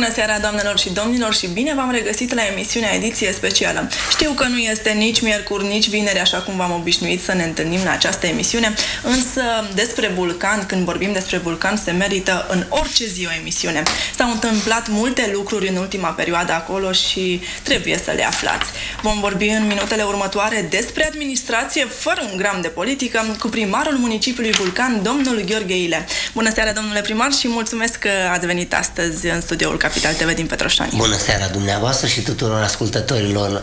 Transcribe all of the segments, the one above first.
Bună seara, doamnelor și domnilor, și bine v-am regăsit la emisiunea ediție specială. Știu că nu este nici miercuri, nici vineri, așa cum v-am obișnuit să ne întâlnim în această emisiune, însă despre vulcan, când vorbim despre vulcan, se merită în orice zi o emisiune. S-au întâmplat multe lucruri în ultima perioadă acolo și trebuie să le aflați. Vom vorbi în minutele următoare despre administrație, fără un gram de politică, cu primarul municipiului Vulcan, domnul Gheorghe Ile. Bună seara, domnule primar, și mulțumesc că ați venit astăzi în studioul Capital TV din Petroșani. Bună seara dumneavoastră și tuturor ascultătorilor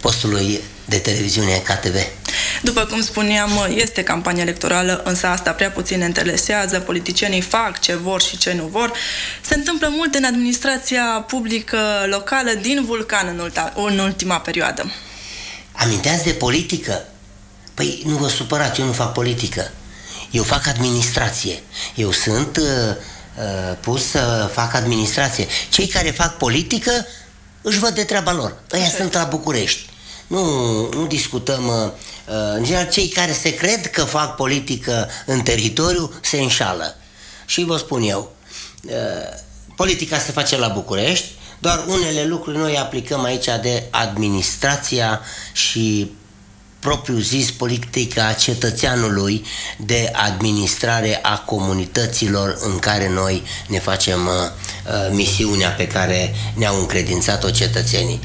postului de televiziune KTV. După cum spuneam, este campanie electorală, însă asta prea puțin ne interesează. Politicienii fac ce vor și ce nu vor. Se întâmplă mult în administrația publică locală din Vulcan în, ulta, în ultima perioadă. Aminteați de politică? Păi nu vă supărați, eu nu fac politică. Eu fac administrație. Eu sunt uh, uh, pus să fac administrație. Cei care fac politică își văd de treaba lor. Ăia sunt la București. Nu, nu discutăm. Uh, în general, cei care se cred că fac politică în teritoriu se înșală. Și vă spun eu, uh, politica se face la București, doar unele lucruri noi aplicăm aici de administrația și propriu zis politica cetățeanului de administrare a comunităților în care noi ne facem uh, uh, misiunea pe care ne-au încredințat-o cetățenii.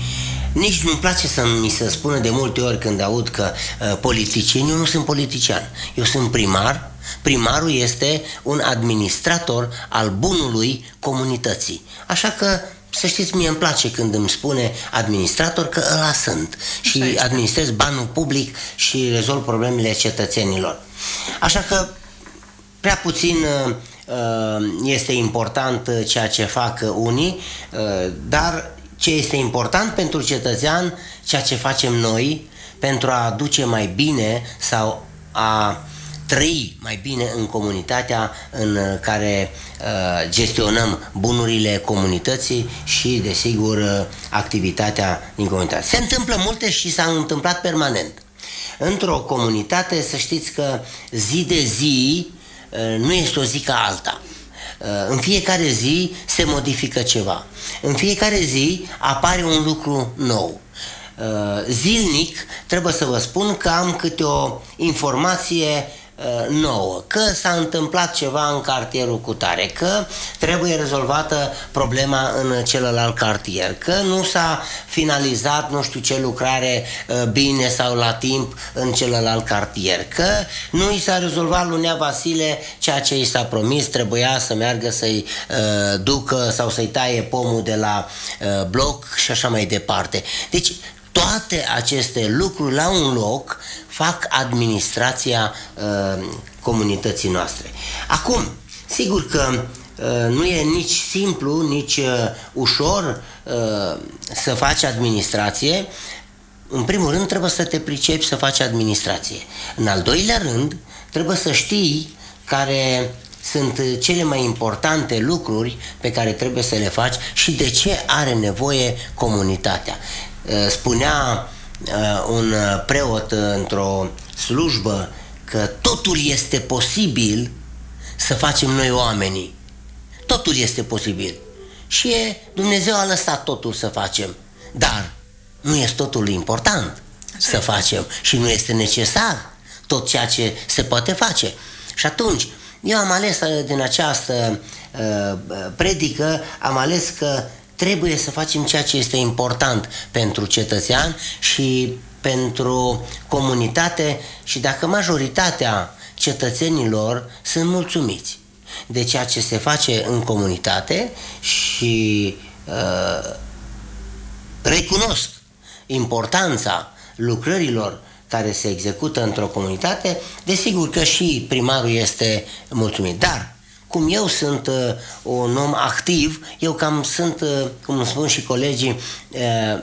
Nici nu-mi place să mi se spună de multe ori când aud că uh, politicieni, eu nu sunt politician, eu sunt primar, primarul este un administrator al bunului comunității. Așa că să știți, mie îmi place când îmi spune administrator că ăla sunt și administrez banul public și rezolv problemele cetățenilor. Așa că prea puțin uh, uh, este important uh, ceea ce fac unii, dar ce este important pentru cetățean, ceea ce facem noi pentru a aduce mai bine sau a trăi mai bine în comunitatea în care uh, gestionăm bunurile comunității și, desigur, uh, activitatea din comunitate. Se întâmplă multe și s-a întâmplat permanent. Într-o comunitate, să știți că zi de zi uh, nu este o zi ca alta. Uh, în fiecare zi se modifică ceva. În fiecare zi apare un lucru nou. Uh, zilnic trebuie să vă spun că am câte o informație Uh, nouă, că s-a întâmplat ceva în cartierul cu tare, că trebuie rezolvată problema în celălalt cartier, că nu s-a finalizat nu știu ce lucrare uh, bine sau la timp în celălalt cartier, că nu i s-a rezolvat lunea Vasile ceea ce i s-a promis, trebuia să meargă să-i uh, ducă sau să-i taie pomul de la uh, bloc și așa mai departe. Deci toate aceste lucruri la un loc fac administrația uh, comunității noastre. Acum, sigur că uh, nu e nici simplu, nici uh, ușor uh, să faci administrație. În primul rând trebuie să te pricepi să faci administrație. În al doilea rând trebuie să știi care sunt cele mai importante lucruri pe care trebuie să le faci și de ce are nevoie comunitatea. Uh, spunea uh, un preot într-o slujbă că totul este posibil să facem noi oamenii. Totul este posibil. Și e, Dumnezeu a lăsat totul să facem. Dar nu este totul important să facem și nu este necesar tot ceea ce se poate face. Și atunci, eu am ales uh, din această uh, predică, am ales că trebuie să facem ceea ce este important pentru cetățean și pentru comunitate și dacă majoritatea cetățenilor sunt mulțumiți de ceea ce se face în comunitate și uh, recunosc importanța lucrărilor care se execută într-o comunitate, desigur că și primarul este mulțumit. Dar cum eu sunt uh, un om activ, eu cam sunt, uh, cum spun și colegii, uh,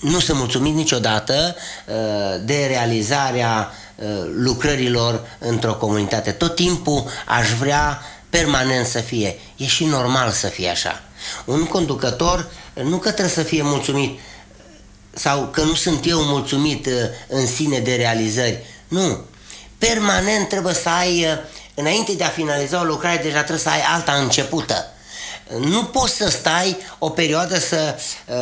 nu sunt mulțumit niciodată uh, de realizarea uh, lucrărilor într-o comunitate. Tot timpul aș vrea permanent să fie. E și normal să fie așa. Un conducător nu că trebuie să fie mulțumit sau că nu sunt eu mulțumit uh, în sine de realizări. Nu. Permanent trebuie să ai înainte de a finaliza o lucrare, deja trebuie să ai alta începută. Nu poți să stai o perioadă să uh,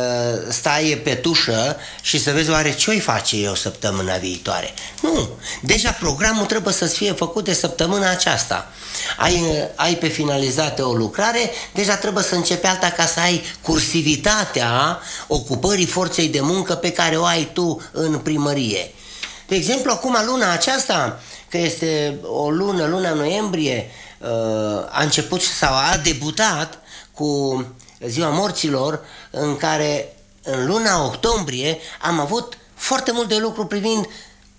stai pe tușă și să vezi oare ce-o face eu săptămâna viitoare. Nu. Deja programul trebuie să fie făcut de săptămâna aceasta. Ai, ai pe finalizate o lucrare, deja trebuie să începi alta ca să ai cursivitatea ocupării forței de muncă pe care o ai tu în primărie. De exemplu, acum luna aceasta, că este o lună, luna noiembrie, uh, a început sau a debutat cu Ziua Morților, în care în luna octombrie am avut foarte mult de lucru privind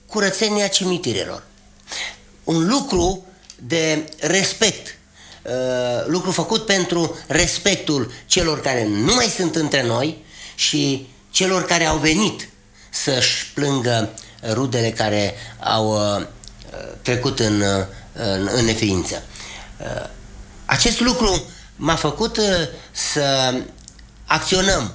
curățenia cimitirelor. Un lucru de respect, uh, lucru făcut pentru respectul celor care nu mai sunt între noi și celor care au venit să-și plângă rudele care au uh, trecut în, în, în neființă. Uh, acest lucru m-a făcut să acționăm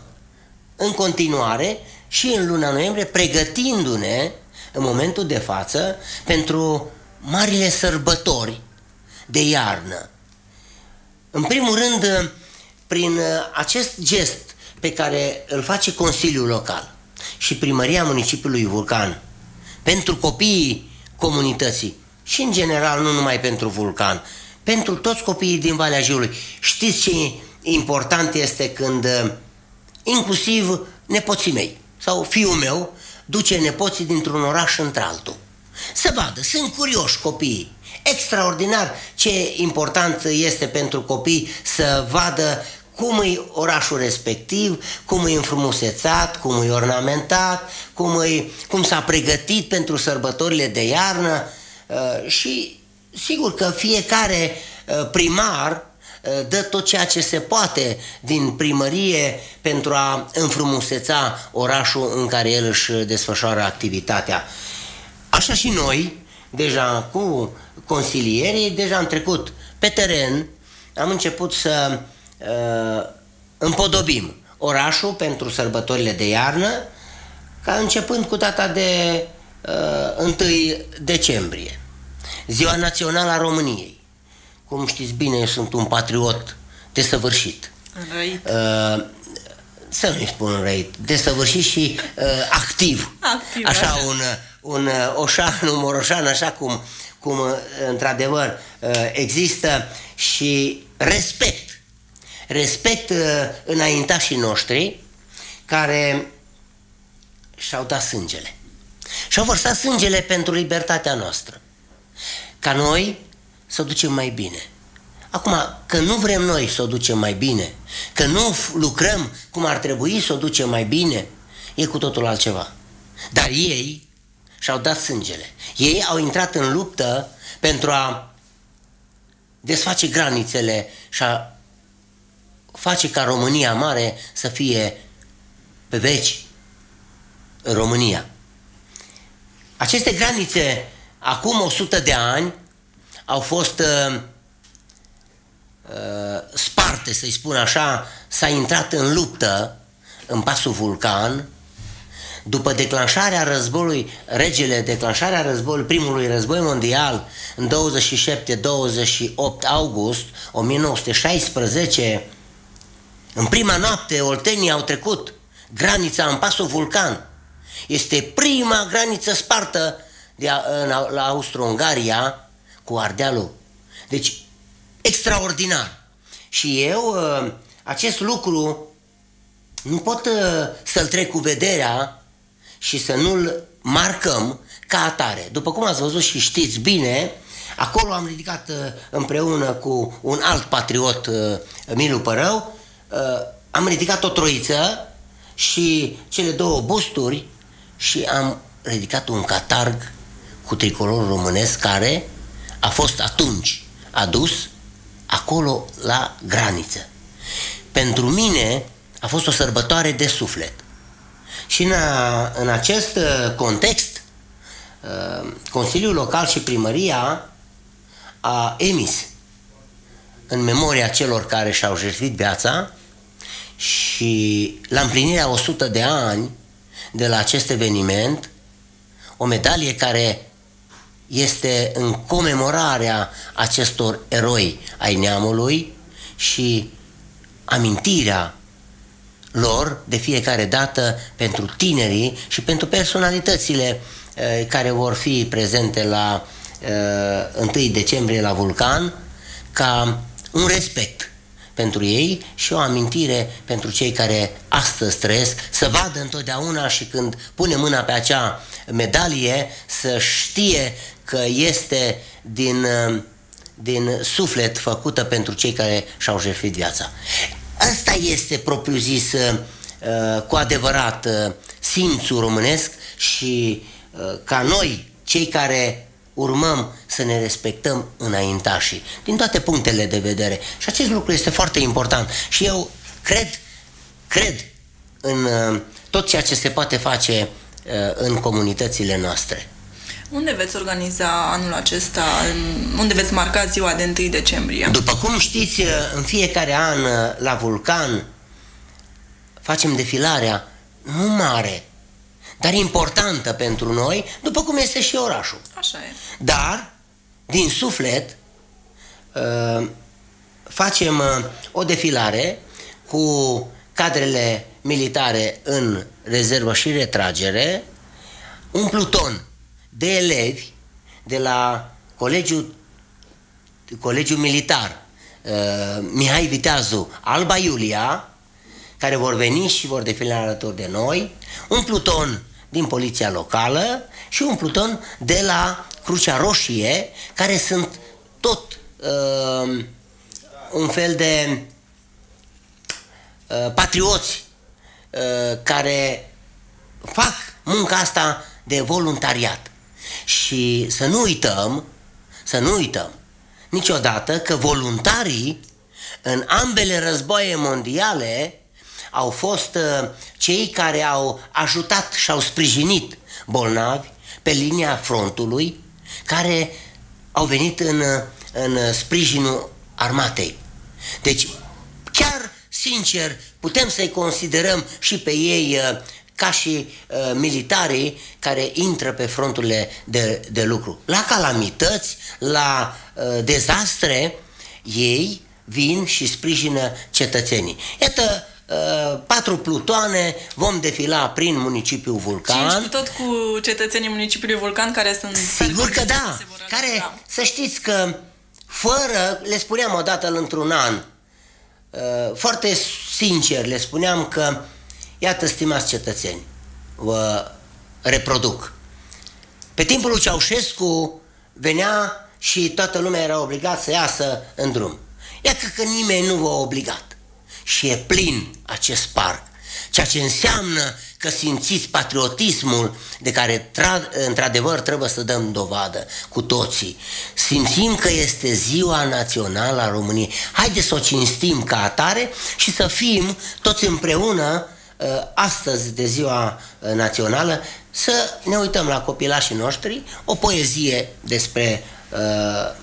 în continuare și în luna noiembrie, pregătindu-ne în momentul de față pentru marile sărbători de iarnă. În primul rând, prin acest gest pe care îl face Consiliul Local și Primăria Municipiului Vulcan pentru copiii comunității și în general nu numai pentru Vulcan, pentru toți copiii din Valea Jiului. Știți ce important este când inclusiv nepoții mei sau fiul meu duce nepoții dintr-un oraș într-altul. Să vadă, sunt curioși copiii. Extraordinar ce important este pentru copii să vadă cum e orașul respectiv, cum e înfrumusețat, cum e ornamentat, cum, e, cum s-a pregătit pentru sărbătorile de iarnă uh, și sigur că fiecare uh, primar uh, dă tot ceea ce se poate din primărie pentru a înfrumuseța orașul în care el își desfășoară activitatea. Așa și noi, deja cu consilierii, deja am trecut pe teren, am început să uh, împodobim orașul pentru sărbătorile de iarnă, ca începând cu data de uh, 1 decembrie, Ziua Națională a României. Cum știți bine, eu sunt un patriot desăvârșit. Răit. Uh, să nu-i spun răit, desăvârșit și uh, activ. Activ, așa, așa. un, un uh, oșan, un moroșan, așa cum, cum uh, într-adevăr uh, există și respect respect uh, înaintașii noștri care și-au dat sângele. Și-au vărsat sângele pentru libertatea noastră. Ca noi să o ducem mai bine. Acum, că nu vrem noi să o ducem mai bine, că nu lucrăm cum ar trebui să o ducem mai bine, e cu totul altceva. Dar ei și-au dat sângele. Ei au intrat în luptă pentru a desface granițele și a face ca România mare să fie pe veci România. Aceste granițe, acum 100 de ani, au fost uh, uh, sparte, să-i spun așa, s-a intrat în luptă în pasul Vulcan, după declanșarea războiului, regele, declanșarea războiului, primului război mondial, în 27-28 august 1916, în prima noapte, oltenii au trecut granița în pasul Vulcan. Este prima graniță spartă de a, în, la Austro-Ungaria cu Ardealul. Deci, extraordinar. Și eu ă, acest lucru nu pot ă, să-l trec cu vederea și să nu-l marcăm ca atare. După cum ați văzut și știți bine, acolo am ridicat ă, împreună cu un alt patriot, Milu Părău, uh, am ridicat o troiță și cele două busturi și am ridicat un catarg cu tricolor românesc care a fost atunci adus acolo la graniță. Pentru mine a fost o sărbătoare de suflet. Și în, a, în acest uh, context, uh, Consiliul Local și Primăria a emis în memoria celor care și-au jertfit viața și la împlinirea 100 de ani de la acest eveniment, o medalie care este în comemorarea acestor eroi ai neamului și amintirea lor de fiecare dată pentru tinerii și pentru personalitățile uh, care vor fi prezente la uh, 1 decembrie la Vulcan ca un respect pentru ei și o amintire pentru cei care astăzi trăiesc, să vadă întotdeauna și când pune mâna pe acea medalie, să știe că este din, din suflet făcută pentru cei care și-au jertfit viața. Asta este propriu-zis uh, cu adevărat uh, simțul românesc și uh, ca noi, cei care urmăm să ne respectăm înaintașii, din toate punctele de vedere. Și acest lucru este foarte important. Și eu cred, cred în tot ceea ce se poate face în comunitățile noastre. Unde veți organiza anul acesta? Unde veți marca ziua de 1 decembrie? După cum știți, în fiecare an la Vulcan facem defilarea nu mare, dar importantă pentru noi, după cum este și orașul. Așa e. Dar, din suflet, uh, facem uh, o defilare cu cadrele militare în rezervă și retragere, un pluton de elevi de la Colegiul, Colegiul Militar uh, Mihai Viteazu Alba Iulia, care vor veni și vor defila alături de noi, un pluton din poliția locală și un pluton de la Crucea Roșie, care sunt tot uh, un fel de uh, patrioți uh, care fac munca asta de voluntariat. Și să nu uităm, să nu uităm niciodată că voluntarii în ambele războaie mondiale au fost uh, cei care au ajutat și au sprijinit bolnavi pe linia frontului, care au venit în, în sprijinul armatei. Deci, chiar sincer, putem să-i considerăm și pe ei uh, ca și uh, militarii care intră pe fronturile de, de lucru. La calamități, la uh, dezastre, ei vin și sprijină cetățenii. Iată, uh, patru plutoane vom defila prin municipiul Vulcan. Cinci tot cu cetățenii municipiului Vulcan care sunt... Sigur că da, care, să știți că fără, le spuneam odată într-un an, uh, foarte sincer le spuneam că Iată, stimați cetățeni, vă reproduc. Pe timpul lui Ceaușescu venea și toată lumea era obligat să iasă în drum. Iată că nimeni nu v-a obligat. Și e plin acest parc, ceea ce înseamnă că simțiți patriotismul de care într-adevăr trebuie să dăm dovadă cu toții. Simțim că este ziua națională a României. Haideți să o cinstim ca atare și să fim toți împreună Uh, astăzi de ziua uh, națională să ne uităm la copilașii noștri, o poezie despre uh,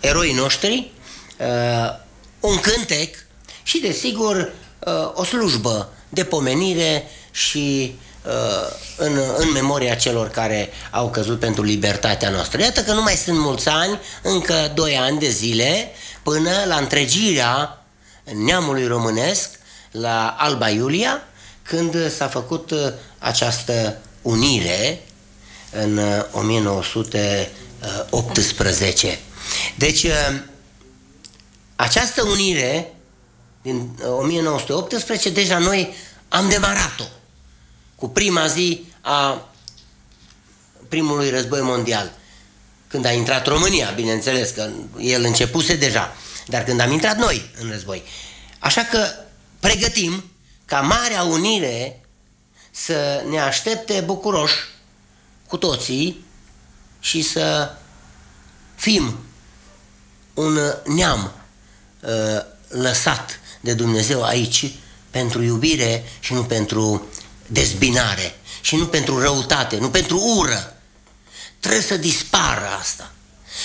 eroii noștri, uh, un cântec și, desigur, uh, o slujbă de pomenire și uh, în, în memoria celor care au căzut pentru libertatea noastră. Iată că nu mai sunt mulți ani, încă doi ani de zile, până la întregirea neamului românesc la Alba Iulia, când s-a făcut uh, această unire în 1918. Uh, deci, uh, această unire din 1918, deja noi am demarat-o cu prima zi a primului război mondial. Când a intrat România, bineînțeles că el începuse deja, dar când am intrat noi în război. Așa că pregătim ca Marea Unire să ne aștepte bucuroși cu toții și să fim un neam uh, lăsat de Dumnezeu aici pentru iubire și nu pentru dezbinare și nu pentru răutate, nu pentru ură. Trebuie să dispară asta.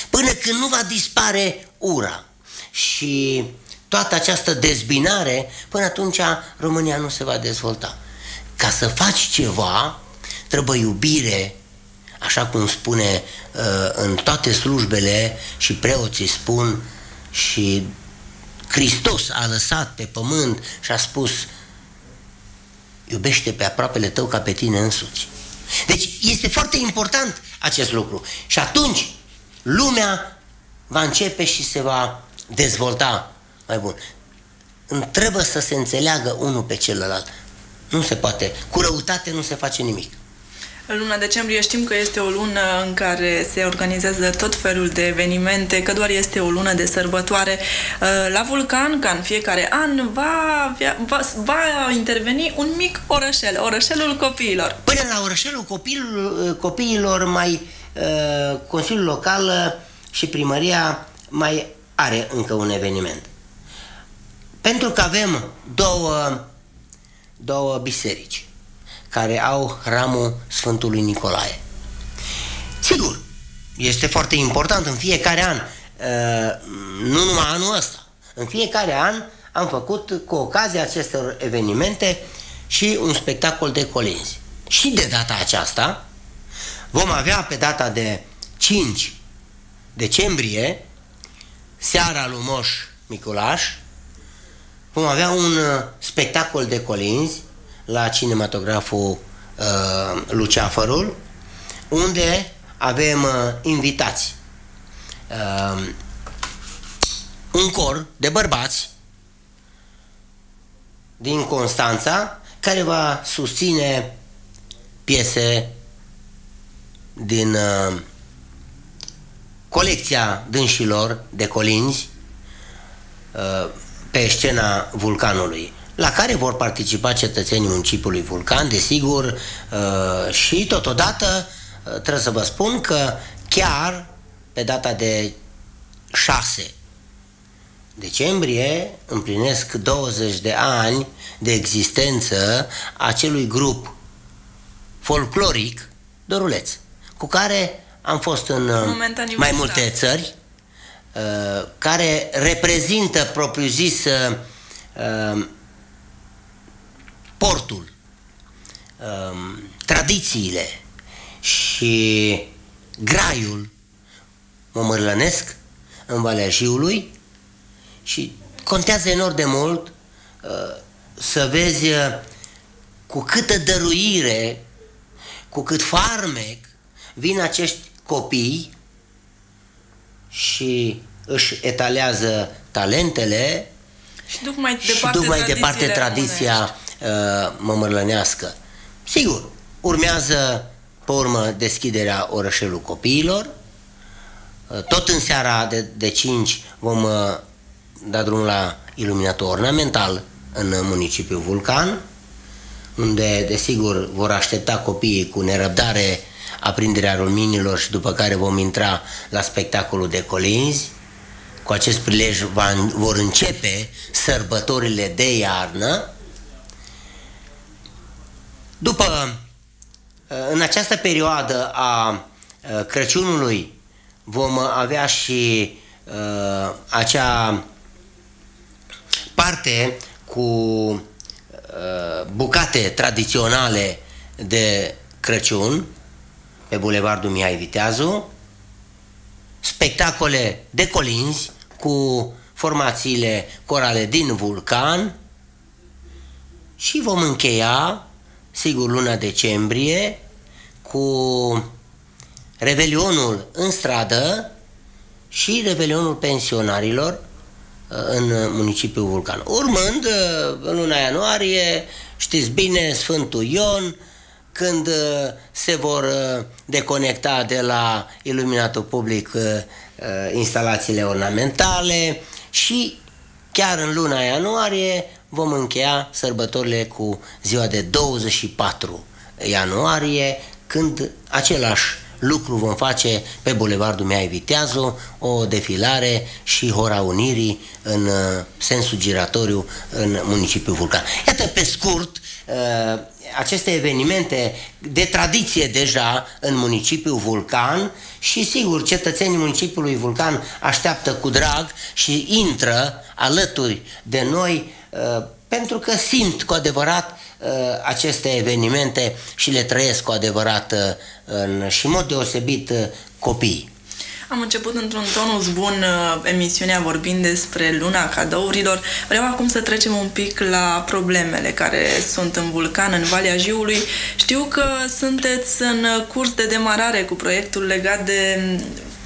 Până când nu va dispare ura și toată această dezbinare, până atunci România nu se va dezvolta. Ca să faci ceva, trebuie iubire, așa cum spune uh, în toate slujbele și preoții spun și Hristos a lăsat pe pământ și a spus iubește pe aproapele tău ca pe tine însuți. Deci este foarte important acest lucru. Și atunci lumea va începe și se va dezvolta mai bun. Trebuie să se înțeleagă unul pe celălalt. Nu se poate. Cu răutate nu se face nimic. Luna decembrie știm că este o lună în care se organizează tot felul de evenimente, că doar este o lună de sărbătoare. Uh, la Vulcan, ca în fiecare an, va, va, va interveni un mic orășel, orășelul copiilor. Până la orășelul copiilor, copiilor mai uh, Consiliul Local și Primăria mai are încă un eveniment. Pentru că avem două, două biserici care au ramul Sfântului Nicolae. Sigur, este foarte important în fiecare an, uh, nu numai anul ăsta, în fiecare an am făcut cu ocazia acestor evenimente și un spectacol de colinzi. Și de data aceasta vom avea pe data de 5 decembrie, seara lui Moș Miculaș, vom avea un uh, spectacol de colinzi la cinematograful uh, Luceafărul, unde avem uh, invitați. Uh, un cor de bărbați din Constanța care va susține piese din uh, colecția dânșilor de colinzi uh, pe scena vulcanului la care vor participa cetățenii municipiului Vulcan, desigur, uh, și totodată uh, trebuie să vă spun că chiar pe data de 6 decembrie împlinesc 20 de ani de existență acelui grup folcloric Doruleț, cu care am fost în mai multe țări, uh, care reprezintă propriu-zis portul, um, tradițiile și graiul mămărlănesc în Valea Jiului și contează enorm de mult uh, să vezi uh, cu câtă dăruire, cu cât farmec vin acești copii și își etalează talentele și duc mai departe, și duc mai departe tradiția uh, mămărlănească. Sigur, urmează pe urmă deschiderea orășelului copiilor, uh, tot în seara de, de 5 vom uh, da drumul la iluminatul ornamental în municipiul Vulcan, unde, desigur, vor aștepta copiii cu nerăbdare aprinderea luminilor și după care vom intra la spectacolul de colinzi. Cu acest prilej vor începe sărbătorile de iarnă după, uh, în această perioadă a uh, Crăciunului vom avea și uh, acea parte cu uh, bucate tradiționale de Crăciun pe Bulevardul Mihai Viteazu, spectacole de colinzi cu formațiile corale din Vulcan și vom încheia sigur, luna decembrie, cu Revelionul în stradă și Revelionul pensionarilor uh, în municipiul Vulcan. Urmând, uh, în luna ianuarie, știți bine, Sfântul Ion, când uh, se vor deconecta de la iluminatul public instalațiile ornamentale și chiar în luna ianuarie vom încheia sărbătorile cu ziua de 24 ianuarie, când același lucru vom face pe Bulevardul Mihai Viteazu, o defilare și Hora Unirii în uh, sensul giratoriu în municipiul Vulcan. Iată, pe scurt, uh, aceste evenimente de tradiție deja în municipiul Vulcan și sigur cetățenii municipiului Vulcan așteaptă cu drag și intră alături de noi Uh, pentru că simt cu adevărat uh, aceste evenimente și le trăiesc cu adevărat uh, în, și în mod deosebit copiii. Am început într-un tonus bun uh, emisiunea vorbind despre luna cadourilor. Vreau acum să trecem un pic la problemele care sunt în vulcan, în Valea Jiului. Știu că sunteți în curs de demarare cu proiectul legat de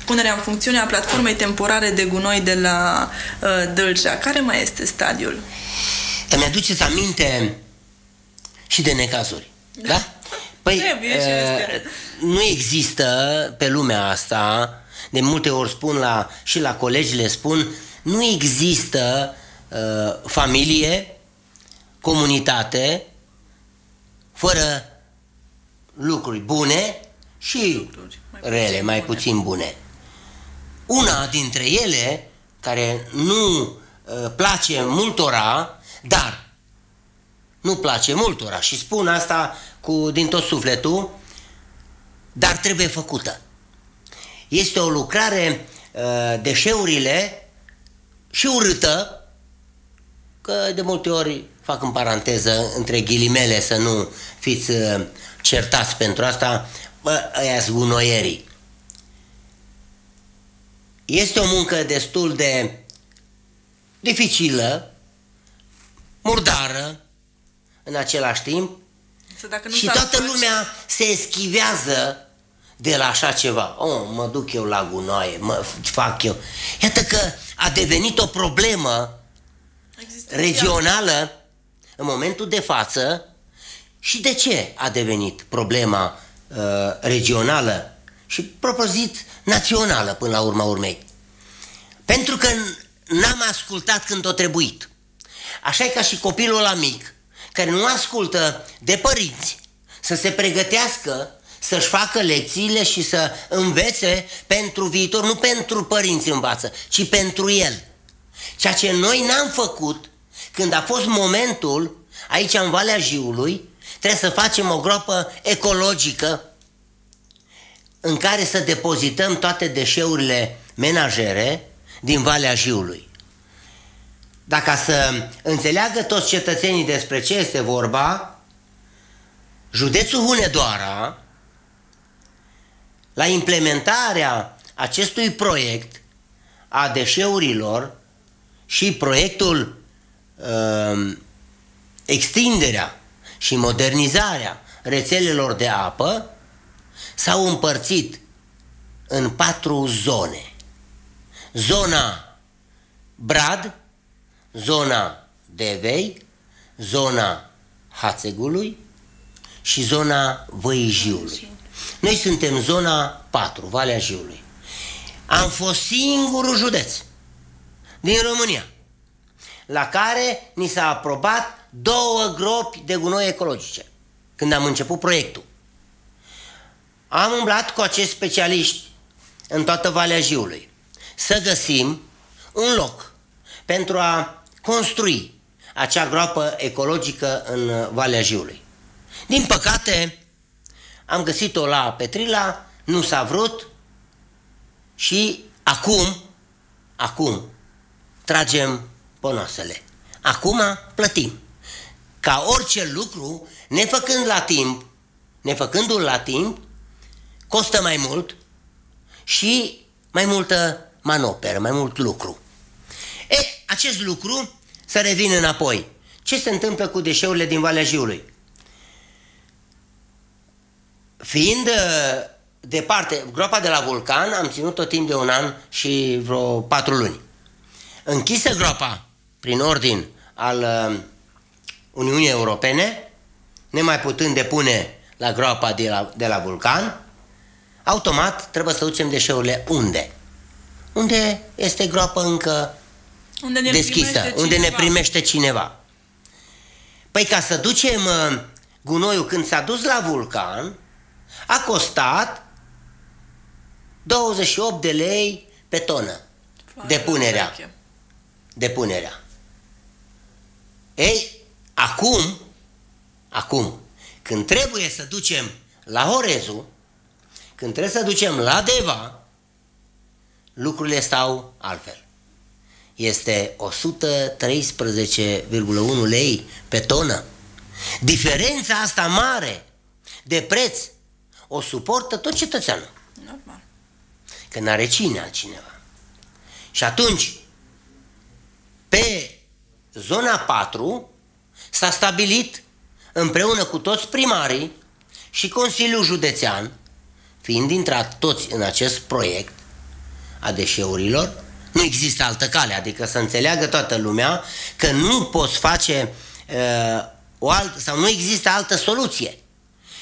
punerea în funcțiune a platformei temporare de gunoi de la uh, Dâlcea. Care mai este stadiul? Îmi aduceți aminte și de necazuri. Da? da? Păi, uh, nu există pe lumea asta, de multe ori spun la, și la colegi le spun, nu există uh, familie, comunitate, fără lucruri bune și lucruri mai rele, puțin mai bune. puțin bune. Una dintre ele, care nu uh, place multora, dar nu place multora și spun asta cu din tot sufletul, dar trebuie făcută. Este o lucrare, uh, deșeurile și urâtă, că de multe ori fac în paranteză între ghilimele să nu fiți uh, certați pentru asta, bă, ăia gunoierii. Este o muncă destul de dificilă, murdară, în același timp, dacă nu și toată face... lumea se eschivează de la așa ceva. Oh, mă duc eu la gunoaie, mă fac eu. Iată că a devenit o problemă regională în momentul de față și de ce a devenit problema uh, regională și propozit națională până la urma urmei? Pentru că n-am ascultat când o trebuit. Așa e ca și copilul la mic, care nu ascultă de părinți, să se pregătească să-și facă lecțiile și să învețe pentru viitor, nu pentru părinți învață, ci pentru el. Ceea ce noi n-am făcut când a fost momentul, aici în Valea Jiului, trebuie să facem o groapă ecologică în care să depozităm toate deșeurile menajere din Valea Jiului. Dacă să înțeleagă toți cetățenii despre ce este vorba, județul Hunedoara, la implementarea acestui proiect a deșeurilor și proiectul uh, extinderea și modernizarea rețelelor de apă s-au împărțit în patru zone. Zona Brad, zona Devei, zona Hațegului și zona Văijiului. Noi suntem zona 4, Valea Jiului. Am fost singurul județ din România la care ni s-a aprobat două gropi de gunoi ecologice când am început proiectul. Am umblat cu acești specialiști în toată Valea Jiului să găsim un loc pentru a construi acea groapă ecologică în Valea Jiului. Din păcate, am găsit-o la Petrila, nu s-a vrut și acum, acum, tragem ponoasele. Acum plătim. Ca orice lucru, nefăcând la timp, nefăcându-l la timp, costă mai mult și mai multă manoperă, mai mult lucru. E, acest lucru să revină înapoi. Ce se întâmplă cu deșeurile din Valea Jiului? Fiind uh, departe, groapa de la vulcan am ținut-o timp de un an și vreo patru luni. Închisă groapa prin ordin al uh, Uniunii Europene, nemai putând depune la groapa de la, de la vulcan, automat trebuie să ducem deșeurile unde? Unde este groapă încă unde ne deschisă, unde ne primește cineva. Păi ca să ducem uh, gunoiul când s-a dus la vulcan, a costat 28 de lei pe tonă depunerea. Depunerea. Ei, acum, acum, când trebuie să ducem la Horezu, când trebuie să ducem la Deva, lucrurile stau altfel. Este 113,1 lei pe tonă. Diferența asta mare de preț o suportă tot cetățeanul. Normal. Că n-are cine altcineva. Și atunci, pe zona 4 s-a stabilit împreună cu toți primarii și Consiliul Județean, fiind intrat toți în acest proiect a deșeurilor, nu există altă cale, adică să înțeleagă toată lumea că nu poți face uh, o altă, sau nu există altă soluție,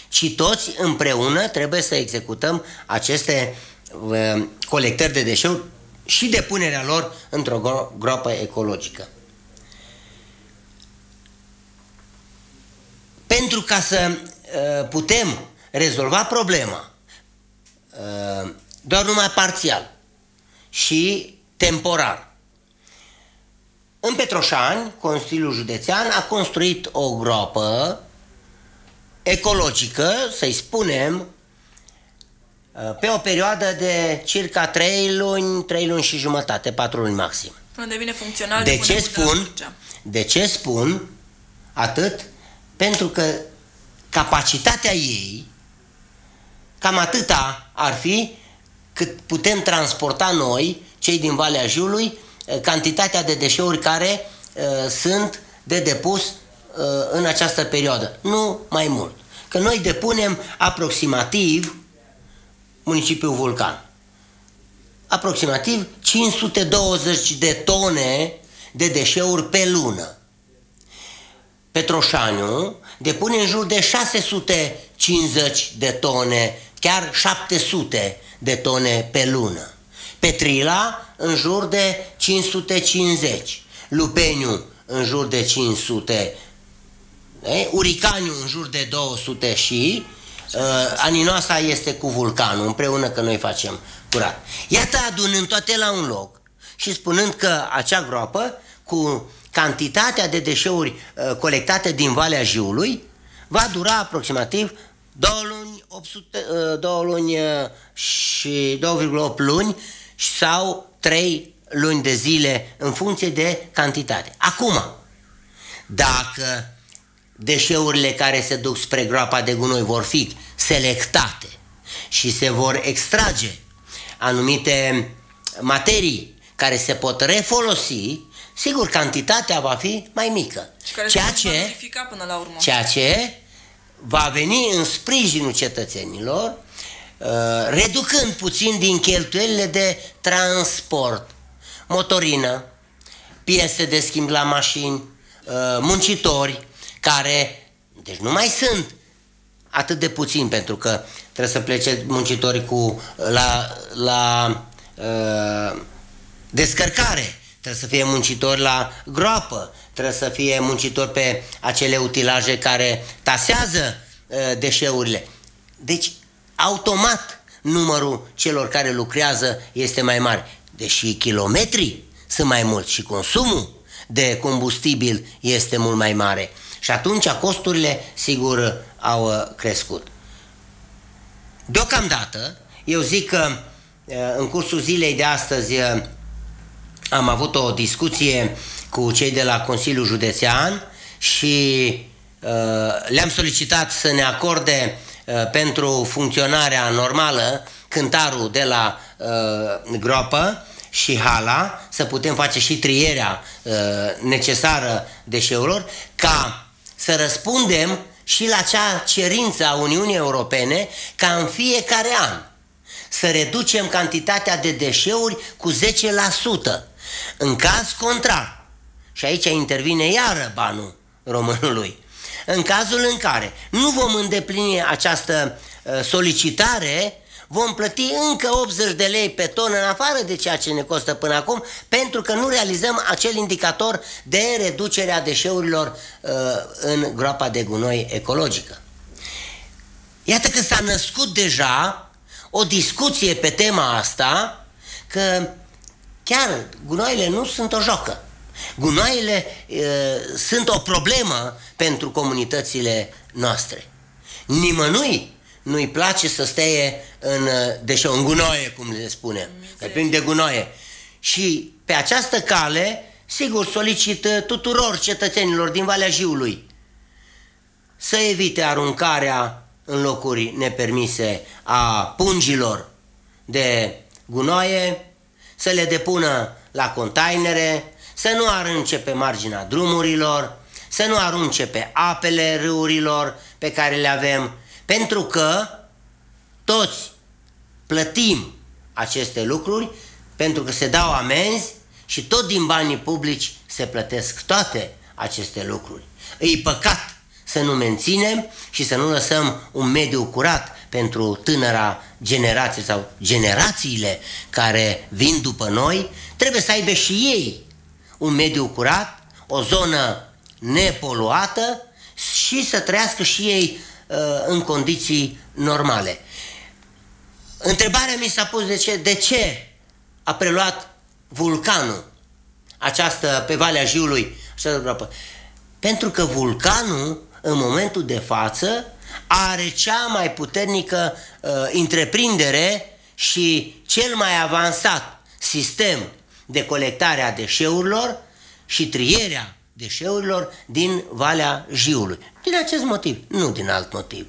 ci toți împreună trebuie să executăm aceste uh, colectări de deșeuri și depunerea lor într-o groapă ecologică. Pentru ca să uh, putem rezolva problema uh, doar numai parțial și temporar. În Petroșani, Consiliul Județean a construit o groapă ecologică, să-i spunem, uh, pe o perioadă de circa 3 luni, 3 luni și jumătate, 4 luni maxim. Până devine funcțional de, de ce spun? De ce spun atât? Pentru că capacitatea ei, cam atâta ar fi cât putem transporta noi, cei din Valea Jiului, eh, cantitatea de deșeuri care uh, sunt de depus uh, în această perioadă. Nu mai mult. Că noi depunem aproximativ municipiul Vulcan. Aproximativ 520 de tone de deșeuri pe lună. Petroșaniu depune în jur de 650 de tone, chiar 700 de tone pe lună. Petrila în jur de 550, Lupeniu în jur de 500, e? Uricaniu în jur de 200 și uh, Aninoasa este cu vulcanul, împreună că noi facem curat. Iată adunând toate la un loc și spunând că acea groapă cu cantitatea de deșeuri uh, colectate din Valea Jiului va dura aproximativ 2 luni, 800, uh, 2 luni uh, și 2,8 luni sau 3 luni de zile în funcție de cantitate. Acum, dacă deșeurile care se duc spre groapa de gunoi vor fi selectate și se vor extrage anumite materii care se pot refolosi, sigur, cantitatea va fi mai mică. Și care ceea se ce, până la urmă. Ceea ce va veni în sprijinul cetățenilor, uh, reducând puțin din cheltuielile de transport, motorină, piese de schimb la mașini, uh, muncitori, care, deci nu mai sunt atât de puțin, pentru că trebuie să plece muncitorii cu, la, la uh, descărcare, trebuie să fie muncitori la groapă, trebuie să fie muncitor pe acele utilaje care tasează uh, deșeurile. Deci, automat, numărul celor care lucrează este mai mare. Deși kilometrii sunt mai mulți și consumul de combustibil este mult mai mare. Și atunci costurile, sigur, au uh, crescut. Deocamdată, eu zic că uh, în cursul zilei de astăzi uh, am avut o discuție cu cei de la Consiliul Județean și uh, le-am solicitat să ne acorde uh, pentru funcționarea normală cântarul de la uh, groapă și hala, să putem face și trierea uh, necesară deșeurilor, ca să răspundem și la cea cerință a Uniunii Europene ca în fiecare an să reducem cantitatea de deșeuri cu 10%. În caz contrar, și aici intervine iară banul românului, în cazul în care nu vom îndeplini această uh, solicitare, vom plăti încă 80 de lei pe tonă în afară de ceea ce ne costă până acum, pentru că nu realizăm acel indicator de reducere a deșeurilor uh, în groapa de gunoi ecologică. Iată că s-a născut deja o discuție pe tema asta, că chiar gunoaiele nu sunt o jocă. Gunoaiele uh, sunt o problemă pentru comunitățile noastre. Nimănui nu-i place să stea în uh, deșeu, în gunoaie, cum le spunem, că plin de gunoaie. Și pe această cale, sigur, solicit tuturor cetățenilor din Valea Jiului să evite aruncarea în locuri nepermise a pungilor de gunoaie, să le depună la containere, să nu arunce pe marginea drumurilor, să nu arunce pe apele râurilor pe care le avem, pentru că toți plătim aceste lucruri pentru că se dau amenzi și tot din banii publici se plătesc toate aceste lucruri. Îi păcat să nu menținem și să nu lăsăm un mediu curat pentru tânăra generație sau generațiile care vin după noi, trebuie să aibă și ei un mediu curat, o zonă nepoluată și să trăiască și ei uh, în condiții normale. Întrebarea mi s-a pus de ce, de ce a preluat vulcanul această pe Valea Jiului această Pentru că vulcanul în momentul de față are cea mai puternică uh, întreprindere și cel mai avansat sistem de colectare a deșeurilor și trierea deșeurilor din Valea Jiului. Din acest motiv, nu din alt motiv.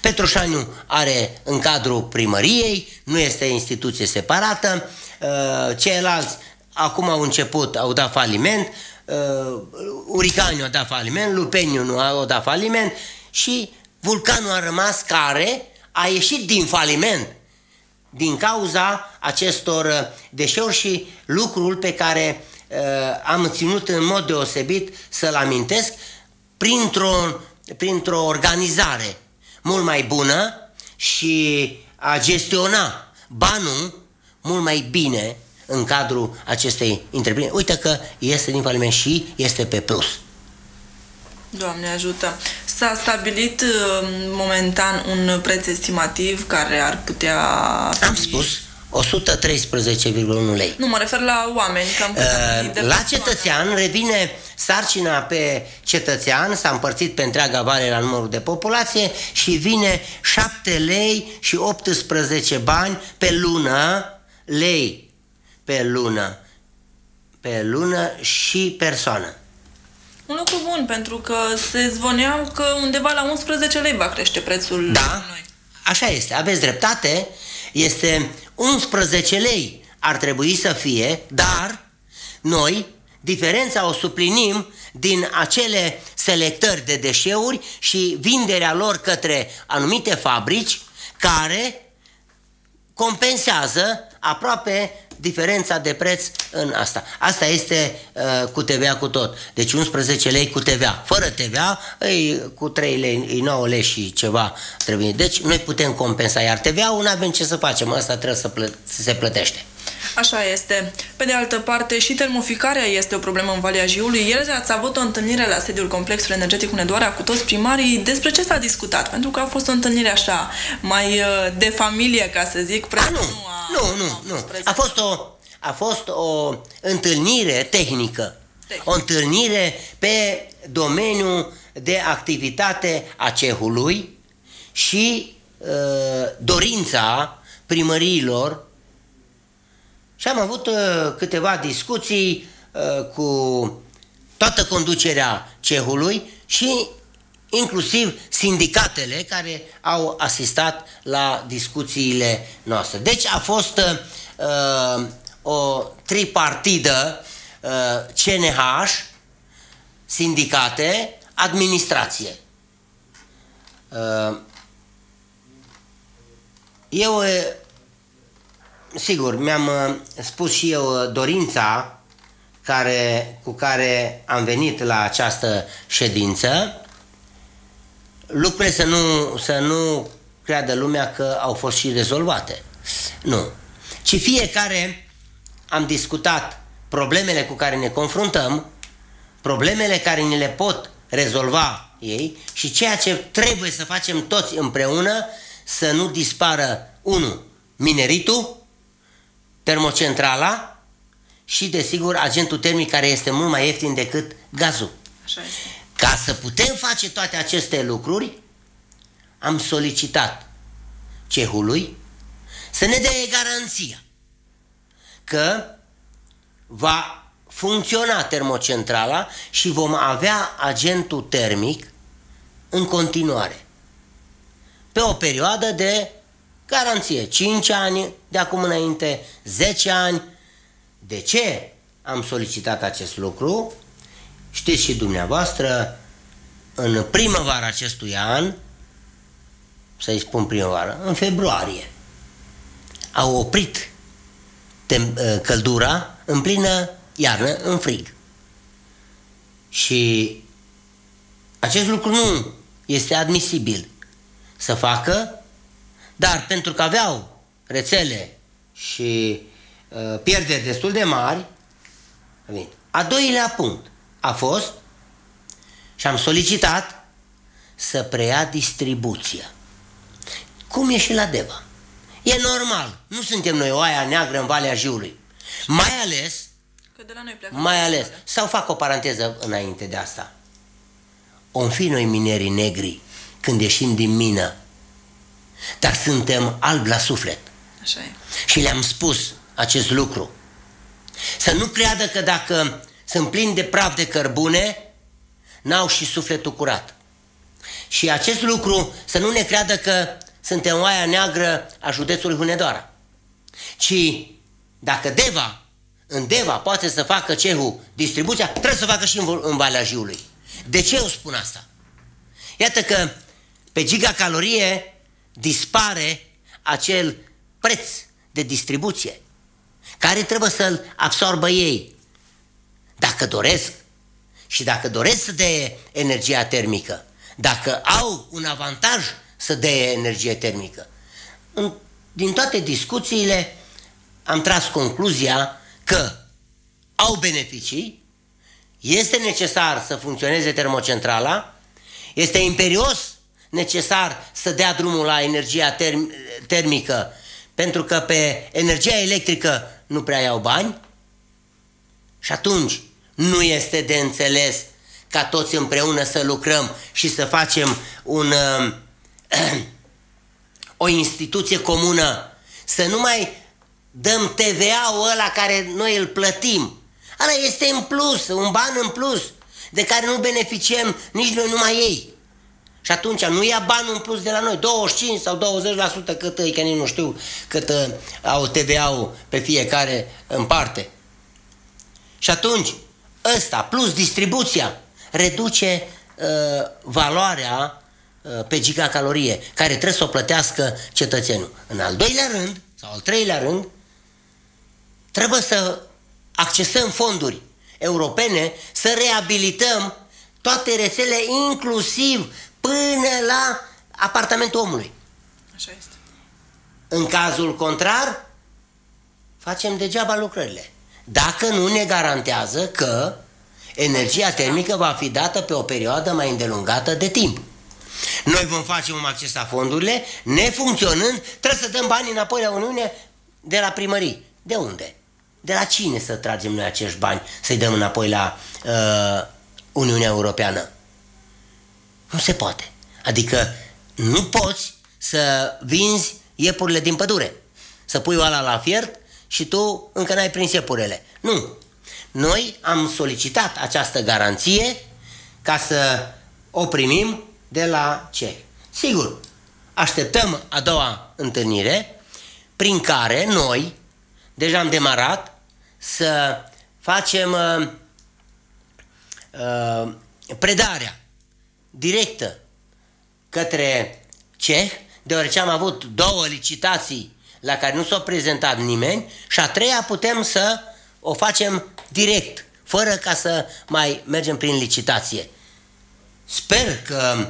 Petroșaniu are în cadrul primăriei, nu este instituție separată, uh, ceilalți acum au început, au dat faliment, uh, Uricaniu a dat faliment, Lupeniu nu a dat faliment și vulcanul a rămas care a ieșit din faliment din cauza acestor uh, deșeuri și lucrul pe care uh, am ținut în mod deosebit să-l amintesc printr-o, printr-o organizare mult mai bună și a gestiona banul mult mai bine în cadrul acestei întreprinderi. Uite că este din faliment și este pe plus. Doamne ajută! S-a stabilit uh, momentan un preț estimativ care ar putea fi... Am spus, 113,1 lei. Nu, mă refer la oameni. Cam uh, la cetățean revine sarcina pe cetățean, s-a împărțit pe întreaga vale la numărul de populație și vine 7 lei și 18 bani pe lună, lei pe lună, pe lună și persoană. Un lucru bun, pentru că se zvoneau că undeva la 11 lei va crește prețul da, noi. așa este, aveți dreptate, este 11 lei ar trebui să fie, dar noi diferența o suplinim din acele selectări de deșeuri și vinderea lor către anumite fabrici care compensează aproape diferența de preț în asta. Asta este uh, cu TVA cu tot. Deci 11 lei cu TVA. Fără TVA, îi, cu 3 lei, îi 9 lei și ceva trebuie. Deci noi putem compensa, iar TVA-ul nu avem ce să facem. Asta trebuie să, plă- să se plătește. Așa este. Pe de altă parte, și termoficarea este o problemă în Valea Jiului. Ieri ați avut o întâlnire la sediul Complexului Energetic Hunedoara cu toți primarii. Despre ce s-a discutat? Pentru că a fost o întâlnire așa, mai uh, de familie, ca să zic. A, nu, nu, a, nu, nu, nu. A fost o, a fost o întâlnire tehnică. Tehnic. O întâlnire pe domeniul de activitate a cehului și uh, dorința primăriilor și am avut uh, câteva discuții uh, cu toată conducerea cehului și inclusiv sindicatele care au asistat la discuțiile noastre. Deci a fost uh, o tripartidă uh, CNH, sindicate, administrație. Uh, eu sigur, mi-am uh, spus și eu uh, dorința care, cu care am venit la această ședință. Lucrurile să nu, să nu creadă lumea că au fost și rezolvate. Nu. Ci fiecare am discutat problemele cu care ne confruntăm, problemele care ne le pot rezolva ei și ceea ce trebuie să facem toți împreună să nu dispară, unu, mineritul, termocentrala și, desigur, agentul termic care este mult mai ieftin decât gazul. Așa este. Ca să putem face toate aceste lucruri, am solicitat cehului să ne dea garanția că va funcționa termocentrala și vom avea agentul termic în continuare. Pe o perioadă de Garanție 5 ani de acum înainte, 10 ani. De ce am solicitat acest lucru? Știți și dumneavoastră, în primăvara acestui an, să-i spun primăvară, în februarie, au oprit tem- ă, căldura în plină iarnă, în frig. Și acest lucru nu este admisibil să facă, dar pentru că aveau rețele și uh, pierderi destul de mari, a doilea punct a fost și am solicitat să preia distribuția. Cum e și la Deva. E normal. Nu suntem noi oaia neagră în Valea Jiului. Mai ales, Că de la noi pleacă mai ales, sau fac o paranteză înainte de asta. Om fi noi minerii negri când ieșim din mină, dar suntem albi la suflet. Așa e. Și le-am spus acest lucru. Să nu creadă că dacă sunt plini de praf de cărbune, n-au și sufletul curat. Și acest lucru să nu ne creadă că suntem oaia neagră a județului Hunedoara. Ci dacă Deva, în Deva poate să facă cehul distribuția, trebuie să facă și în, în Valea Jiului. De ce eu spun asta? Iată că pe gigacalorie dispare acel preț de distribuție care trebuie să-l absorbă ei. Dacă doresc și dacă doresc să dea energia termică, dacă au un avantaj să dea energie termică. În, din toate discuțiile am tras concluzia că au beneficii, este necesar să funcționeze termocentrala, este imperios necesar să dea drumul la energia term- termică, pentru că pe energia electrică nu prea iau bani și atunci nu este de înțeles ca toți împreună să lucrăm și să facem un, uh, o instituție comună, să nu mai dăm TVA-ul ăla care noi îl plătim. Ăla este în plus, un ban în plus, de care nu beneficiem nici noi, numai ei. Și atunci nu ia banul în plus de la noi, 25 sau 20% cât e, că nici nu știu cât uh, au TVA-ul pe fiecare în parte. Și atunci, ăsta plus distribuția reduce uh, valoarea uh, pe gigacalorie, care trebuie să o plătească cetățenul. În al doilea rând, sau al treilea rând, trebuie să accesăm fonduri europene, să reabilităm toate rețele, inclusiv până la apartamentul omului. Așa este. În cazul contrar, facem degeaba lucrările. Dacă nu ne garantează că energia termică va fi dată pe o perioadă mai îndelungată de timp. Noi vom face un acces la fondurile, nefuncționând, trebuie să dăm bani înapoi la Uniune de la primării. De unde? De la cine să tragem noi acești bani să-i dăm înapoi la uh, Uniunea Europeană? Nu se poate. Adică nu poți să vinzi iepurile din pădure. Să pui oala la fiert și tu încă n-ai prins iepurele. Nu. Noi am solicitat această garanție ca să o primim de la ce? Sigur, așteptăm a doua întâlnire prin care noi deja am demarat să facem uh, uh, predarea directă către ceh, deoarece am avut două licitații la care nu s-a prezentat nimeni și a treia putem să o facem direct, fără ca să mai mergem prin licitație. Sper că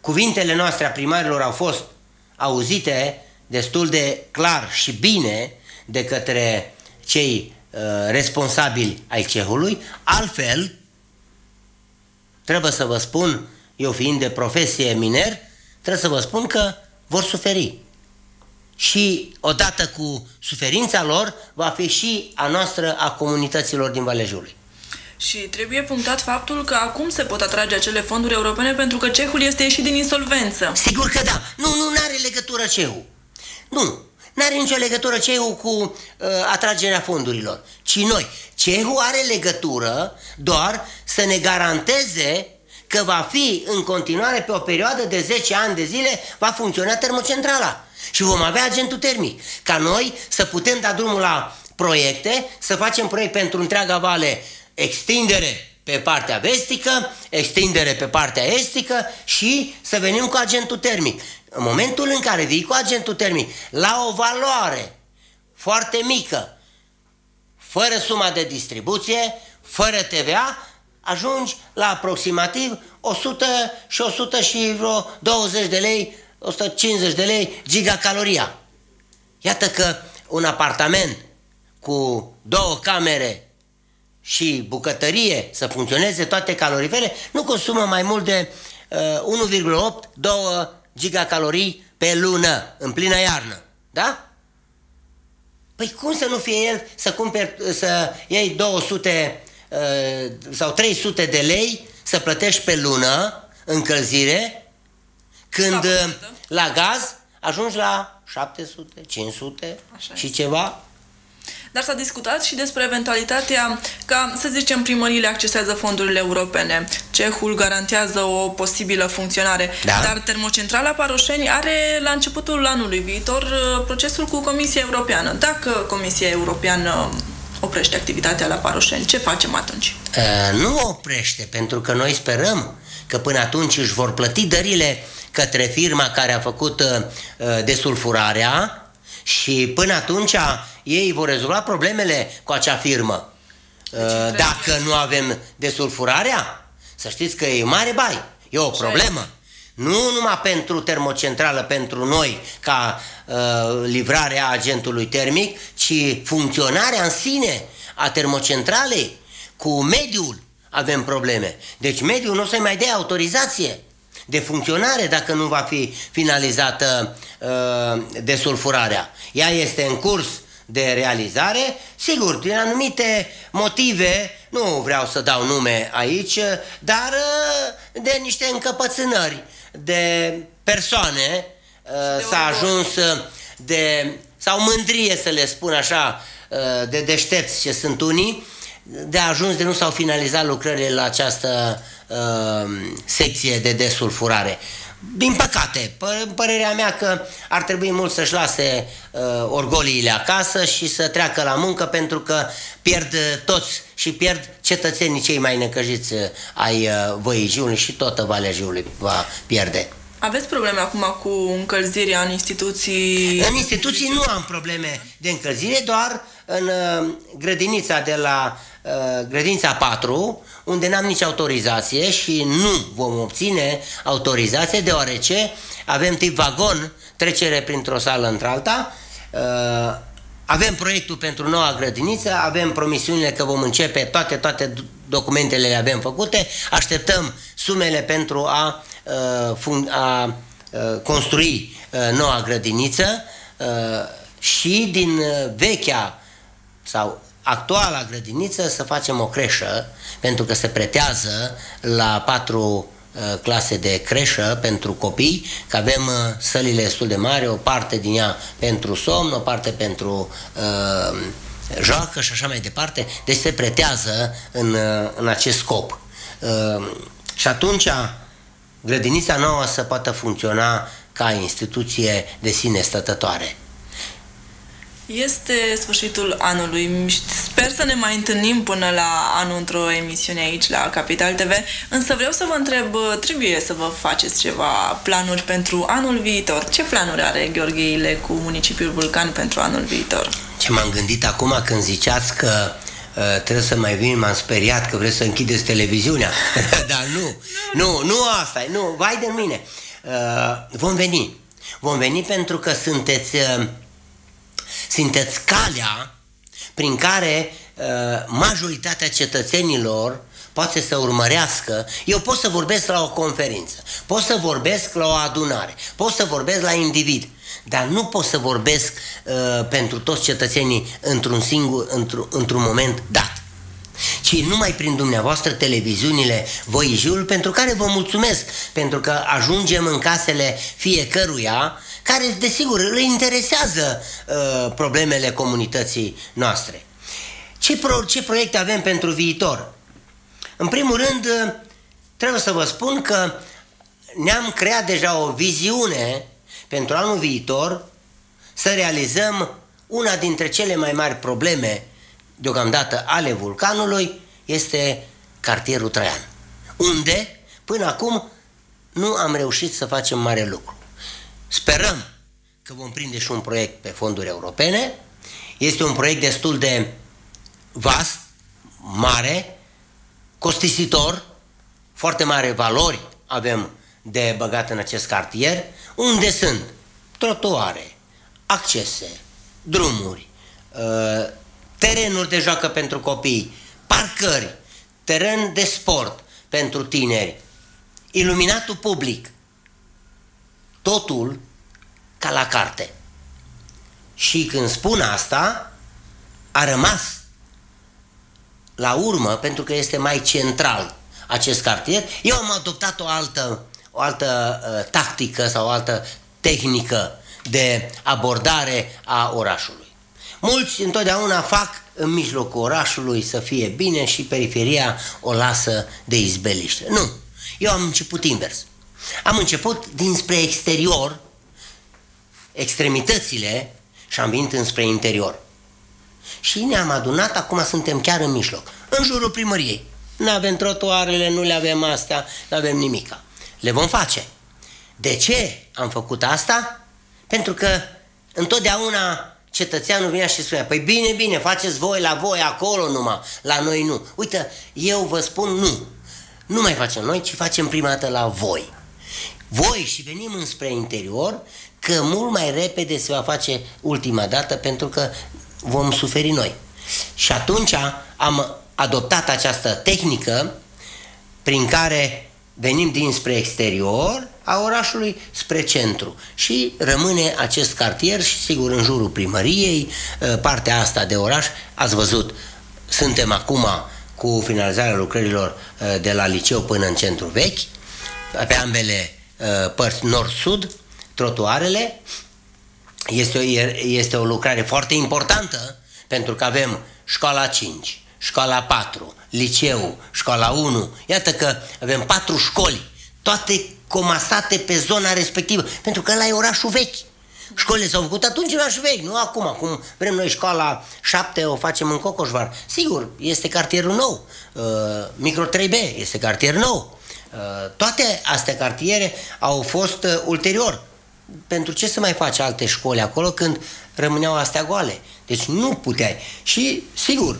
cuvintele noastre a primarilor au fost auzite destul de clar și bine de către cei uh, responsabili ai cehului, altfel trebuie să vă spun, eu fiind de profesie miner, trebuie să vă spun că vor suferi. Și odată cu suferința lor va fi și a noastră, a comunităților din Valea Jiului. Și trebuie punctat faptul că acum se pot atrage acele fonduri europene pentru că cehul este ieșit din insolvență. Sigur că da. Nu, nu are legătură cehul. Nu, nu are nicio legătură cehul cu uh, atragerea fondurilor, ci noi. Cehul are legătură doar să ne garanteze că va fi în continuare pe o perioadă de 10 ani de zile va funcționa termocentrala. Și vom avea agentul termic. Ca noi să putem da drumul la proiecte, să facem proiect pentru întreaga vale, extindere pe partea vestică, extindere pe partea estică și să venim cu agentul termic. În momentul în care vii cu agentul termic la o valoare foarte mică, fără suma de distribuție, fără TVA, ajungi la aproximativ 100 și 100 și vreo 20 de lei, 150 de lei gigacaloria. Iată că un apartament cu două camere și bucătărie să funcționeze toate calorifere nu consumă mai mult de uh, 1,8-2 gigacalorii pe lună, în plină iarnă. Da? Păi cum să nu fie el să cumperi, să iei 200 uh, sau 300 de lei să plătești pe lună încălzire când uh, la gaz ajungi la 700, 500 Așa și este. ceva dar s-a discutat și despre eventualitatea ca, să zicem, primările accesează fondurile europene. Cehul garantează o posibilă funcționare. Da. Dar termocentrala Paroșeni are la începutul anului viitor uh, procesul cu Comisia Europeană. Dacă Comisia Europeană oprește activitatea la Paroșeni, ce facem atunci? Uh, nu oprește, pentru că noi sperăm că până atunci își vor plăti dările către firma care a făcut uh, desulfurarea și până atunci ei vor rezolva problemele cu acea firmă. Deci, uh, Dacă nu avem desulfurarea, să știți că e mare bai, e o problemă. Nu numai pentru termocentrală, pentru noi, ca uh, livrarea agentului termic, ci funcționarea în sine a termocentralei cu mediul avem probleme. Deci mediul nu o să mai dea autorizație de funcționare dacă nu va fi finalizată uh, desulfurarea. Ea este în curs de realizare, sigur, din anumite motive, nu vreau să dau nume aici, dar uh, de niște încăpățânări de persoane uh, s-a ajuns uh, de, sau mândrie să le spun așa, de deștepți ce sunt unii, de a ajuns de nu s-au finalizat lucrările la această uh, secție de desulfurare. Din păcate, părerea mea că ar trebui mult să-și lase uh, orgoliile acasă și să treacă la muncă pentru că pierd toți și pierd cetățenii cei mai necăjiți uh, ai uh, Văii Jiului și toată Valea Jiului va pierde. Aveți probleme acum cu încălzirea în instituții? În instituții nu am probleme de încălzire, doar în uh, grădinița de la uh, grădinița 4, unde n-am nici autorizație și nu vom obține autorizație deoarece avem tip vagon, trecere printr-o sală într-alta, uh, avem proiectul pentru noua grădiniță, avem promisiunile că vom începe, toate, toate documentele le avem făcute, așteptăm sumele pentru a, uh, a uh, construi noua grădiniță și din vechea sau actuala grădiniță să facem o creșă, pentru că se pretează la patru uh, clase de creșă pentru copii, că avem uh, sălile destul de mari, o parte din ea pentru somn, o parte pentru uh, joacă și așa mai departe, deci se pretează în, uh, în acest scop. Uh, și atunci grădinița nouă să poată funcționa ca instituție de sine stătătoare. Este sfârșitul anului. Sper să ne mai întâlnim până la anul într-o emisiune aici la Capital TV, însă vreau să vă întreb, trebuie să vă faceți ceva planuri pentru anul viitor. Ce planuri are Gheorghe Ile cu municipiul Vulcan pentru anul viitor? Ce m-am gândit acum când ziceați că Uh, trebuie să mai vin, m-am speriat că vreți să închideți televiziunea. Dar nu, nu, nu asta e, nu, vai de mine. Uh, vom veni. Vom veni pentru că sunteți uh, sunteți calea prin care uh, majoritatea cetățenilor poate să urmărească. Eu pot să vorbesc la o conferință, pot să vorbesc la o adunare, pot să vorbesc la individ, dar nu pot să vorbesc uh, pentru toți cetățenii într-un singur, într-un, într-un moment dat ci numai prin dumneavoastră televiziunile Voijiul, pentru care vă mulțumesc, pentru că ajungem în casele fiecăruia care, desigur, îl interesează uh, problemele comunității noastre. Ce, pro- ce proiecte avem pentru viitor? În primul rând, uh, trebuie să vă spun că ne-am creat deja o viziune pentru anul viitor să realizăm una dintre cele mai mari probleme deocamdată ale vulcanului este cartierul Traian, unde până acum nu am reușit să facem mare lucru. Sperăm că vom prinde și un proiect pe fonduri europene. Este un proiect destul de vast, mare, costisitor, foarte mare valori avem de băgat în acest cartier, unde sunt trotuare, accese, drumuri, uh, terenuri de joacă pentru copii, parcări, teren de sport pentru tineri, iluminatul public, totul ca la carte. Și când spun asta, a rămas la urmă, pentru că este mai central acest cartier, eu am adoptat o altă, o altă uh, tactică sau o altă tehnică de abordare a orașului. Mulți întotdeauna fac în mijlocul orașului să fie bine și periferia o lasă de izbeliște. Nu, eu am început invers. Am început dinspre exterior, extremitățile și am venit înspre interior. Și ne-am adunat, acum suntem chiar în mijloc, în jurul primăriei. Nu avem trotuarele, nu le avem astea, nu avem nimica. Le vom face. De ce am făcut asta? Pentru că întotdeauna cetățeanul vinea și spunea, păi bine, bine, faceți voi la voi acolo numai, la noi nu. Uite, eu vă spun nu. Nu mai facem noi, ci facem prima dată la voi. Voi și venim înspre interior, că mult mai repede se va face ultima dată pentru că vom suferi noi. Și atunci am adoptat această tehnică prin care venim dinspre exterior a orașului spre centru. Și rămâne acest cartier și sigur în jurul primăriei, ă, partea asta de oraș, ați văzut, suntem acum cu finalizarea lucrărilor ă, de la liceu până în centru vechi, pe ambele ă, părți nord-sud, trotuarele, este o, este o lucrare foarte importantă pentru că avem școala 5, școala 4, liceu, școala 1. Iată că avem patru școli, toate comasate pe zona respectivă, pentru că ăla e orașul vechi. Școlile s-au făcut atunci în orașul vechi, nu acum. Acum vrem noi școala 7, o facem în Cocoșvar. Sigur, este cartierul nou. Uh, Micro 3B este cartier nou. Uh, toate astea cartiere au fost uh, ulterior. Pentru ce să mai faci alte școli acolo când rămâneau astea goale? Deci nu puteai. Și, sigur,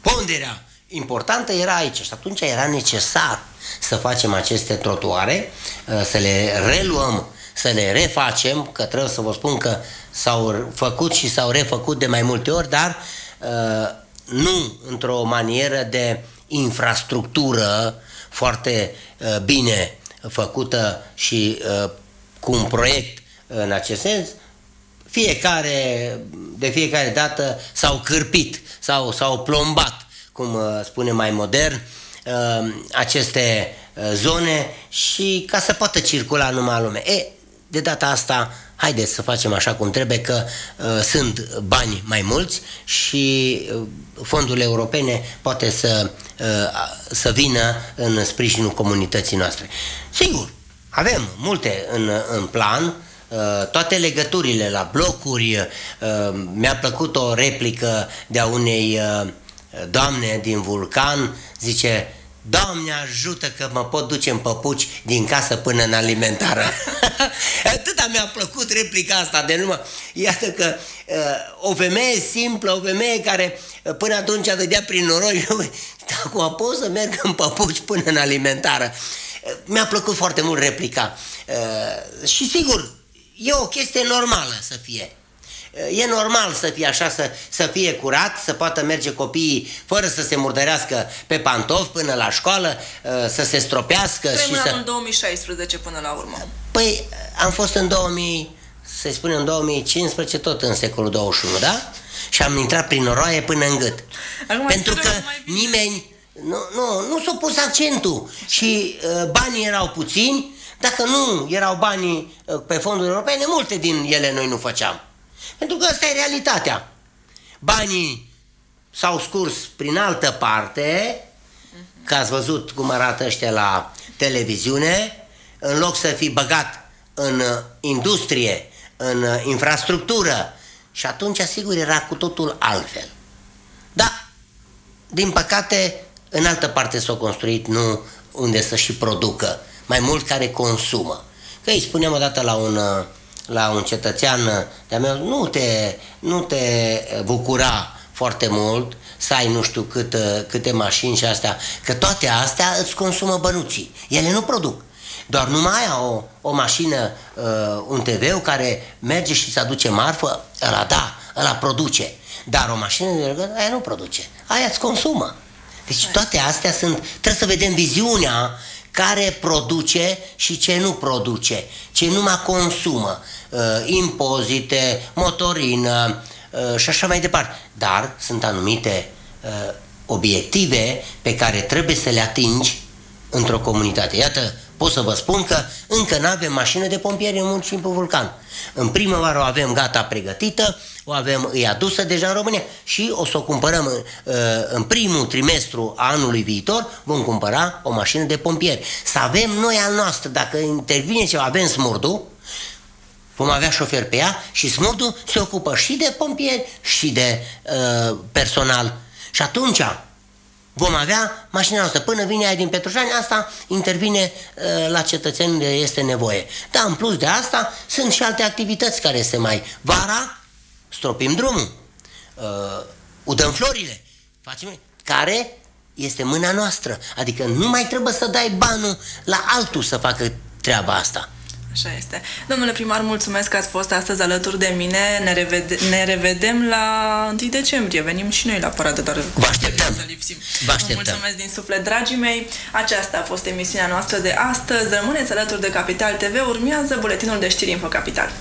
ponderea importantă era aici și atunci era necesar să facem aceste trotuare, uh, să le reluăm, să le refacem, că trebuie să vă spun că s-au făcut și s-au refăcut de mai multe ori, dar uh, nu într-o manieră de infrastructură foarte uh, bine făcută și cu un proiect în acest sens, fiecare, de fiecare dată s-au cârpit sau s-au plombat, cum uh, spune mai modern, uh, aceste uh, zone și ca să poată circula numai lume. E, de data asta, haideți să facem așa cum trebuie, că uh, sunt bani mai mulți și uh, fondurile europene poate să, uh, să vină în sprijinul comunității noastre. Sigur, avem multe în, în plan, Uh, toate legăturile la blocuri. Uh, mi-a plăcut o replică de-a unei uh, doamne din Vulcan, zice, Doamne ajută că mă pot duce în păpuci din casă până în alimentară. Atâta mi-a plăcut replica asta de numă. Iată că uh, o femeie simplă, o femeie care uh, până atunci dădea prin noroi, acum pot să merg în păpuci până în alimentară. Uh, mi-a plăcut foarte mult replica. Uh, și sigur, e o chestie normală să fie. E normal să fie așa, să, să fie curat, să poată merge copiii fără să se murdărească pe pantofi până la școală, ă, să se stropească. și să... în 2016 până la urmă. Păi am fost în 2000, să spune în 2015, tot în secolul 21, da? Și am intrat prin noroaie până în gât. Acum Pentru că nimeni nu, nu, nu s-a pus accentul și uh, banii erau puțini dacă nu erau banii uh, pe fonduri europene, multe din ele noi nu făceam. Pentru că asta e realitatea. Banii s-au scurs prin altă parte, că ați văzut cum arată ăștia la televiziune, în loc să fi băgat în uh, industrie, în infrastructură. Și atunci, sigur, era cu totul altfel. Da, din păcate, în altă parte s-au construit, nu unde să și producă, mai mult care consumă. Că îi spuneam odată la un, la un cetățean de-a meu, nu te, nu te bucura foarte mult să ai nu știu cât, câte mașini și astea, că toate astea îți consumă bănuții. Ele nu produc. Doar nu mai au o, o mașină, uh, un tv care merge și să aduce marfă, ăla da, ăla produce. Dar o mașină de răgăt, aia nu produce. Aia îți consumă. Deci toate astea sunt, trebuie să vedem viziunea care produce și ce nu produce, ce numai consumă, uh, impozite, motorină uh, și așa mai departe. Dar sunt anumite uh, obiective pe care trebuie să le atingi într-o comunitate. Iată, pot să vă spun că încă nu avem mașină de pompieri în munci pe vulcan. În primăvară o avem gata pregătită, o avem, e adusă deja în România și o să o cumpărăm uh, în primul trimestru anului viitor, vom cumpăra o mașină de pompieri. Să avem noi al noastră, dacă intervine ceva, avem smurdu, vom avea șofer pe ea și smurdu se ocupă și de pompieri și de uh, personal. Și atunci, vom avea mașina noastră. Până vine aia din Petroșani, asta intervine uh, la cetățeni unde este nevoie. Dar în plus de asta, sunt și alte activități care se mai... Vara, stropim drumul, uh, udăm florile, facem... Care este mâna noastră. Adică nu mai trebuie să dai banul la altul să facă treaba asta. Așa este. Domnule primar, mulțumesc că ați fost astăzi alături de mine. Ne, revede- ne revedem la 1 decembrie. Venim și noi la paradă, doar Vă așteptăm. să lipsim. Vă așteptăm. Vă mulțumesc din suflet, dragii mei. Aceasta a fost emisiunea noastră de astăzi. Rămâneți alături de Capital TV. Urmează buletinul de știri Info Capital.